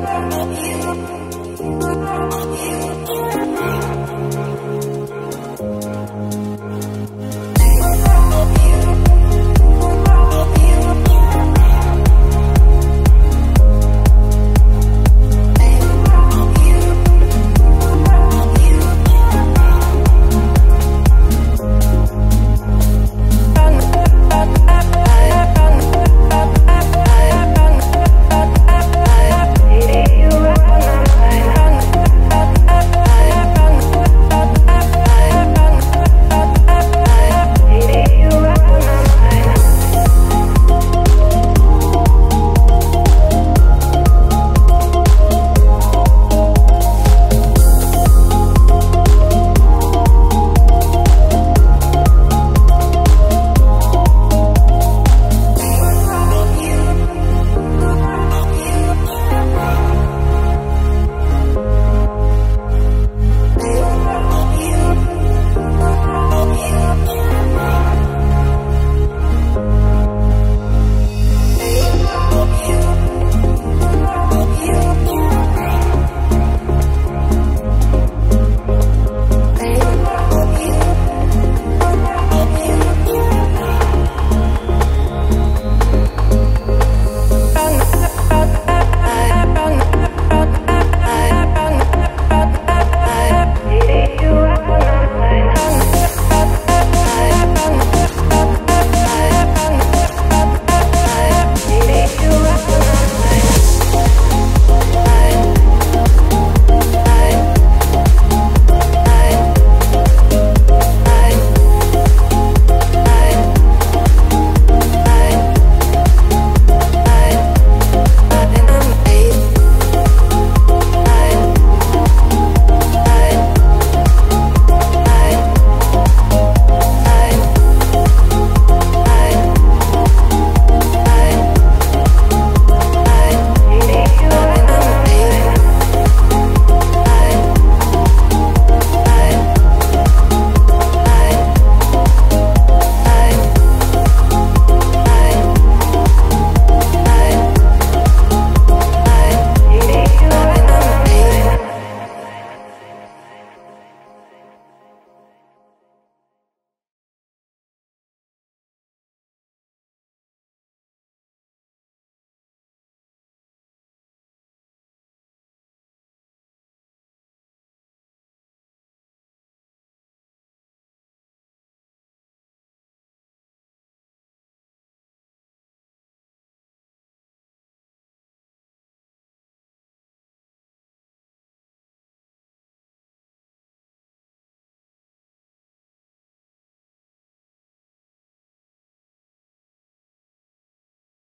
you. You.